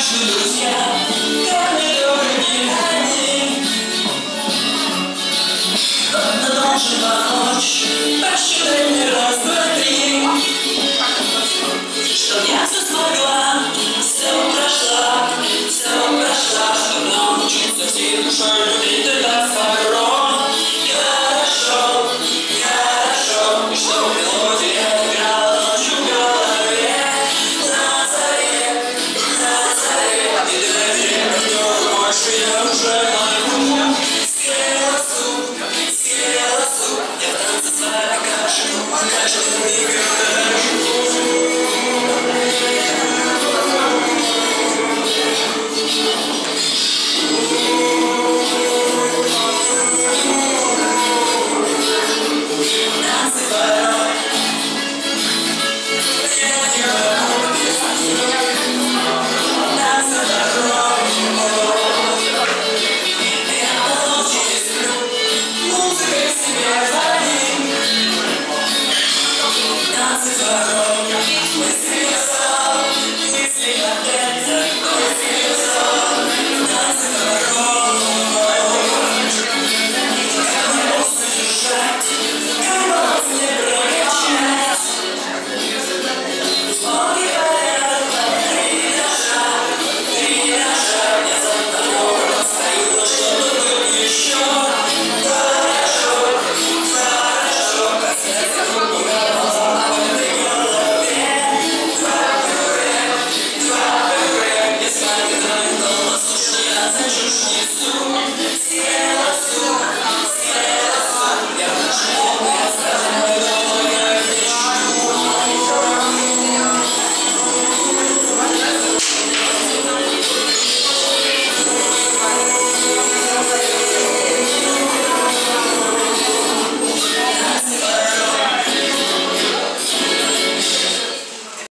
наши друзья, коридоры не один. Кто-то. Yeah. 감사합니다.